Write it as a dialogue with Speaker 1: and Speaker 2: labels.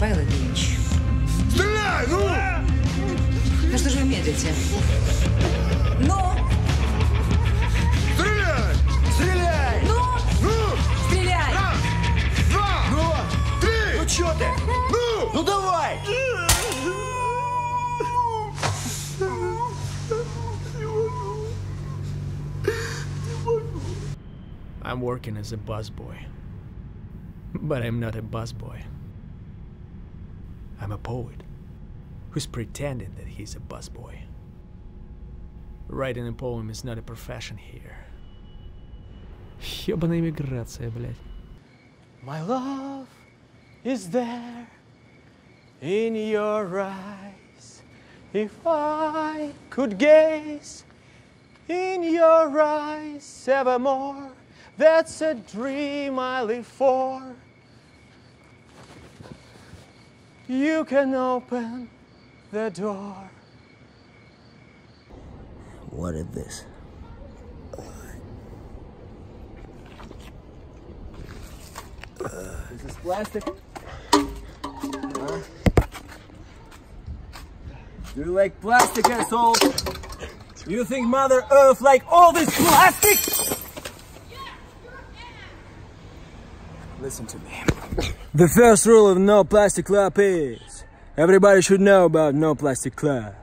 Speaker 1: Павел Ильич.
Speaker 2: Стреляй, ну!
Speaker 1: Ну что же вы медлите? Ну,
Speaker 2: Стреляй!
Speaker 3: Стреляй!
Speaker 1: ну,
Speaker 2: Ну!
Speaker 1: стреляй!
Speaker 2: Раз, два,
Speaker 3: Ну,
Speaker 2: три!
Speaker 3: ну чё ты?
Speaker 2: Ну!
Speaker 3: Ну давай!
Speaker 4: I'm working as a busboy. But I'm not a busboy. I'm a poet who's pretending that he's a busboy. Writing a poem is not a profession here. Ёбаная иммиграция, блядь.
Speaker 3: My love is there in your eyes. If I could gaze in your eyes evermore, that's a dream I live for. You can open the door.
Speaker 5: What is this?
Speaker 3: This is plastic? Huh? Do you like plastic, asshole? You think Mother Earth like all this plastic? Listen to me. The first rule of No Plastic Club is everybody should know about No Plastic Club.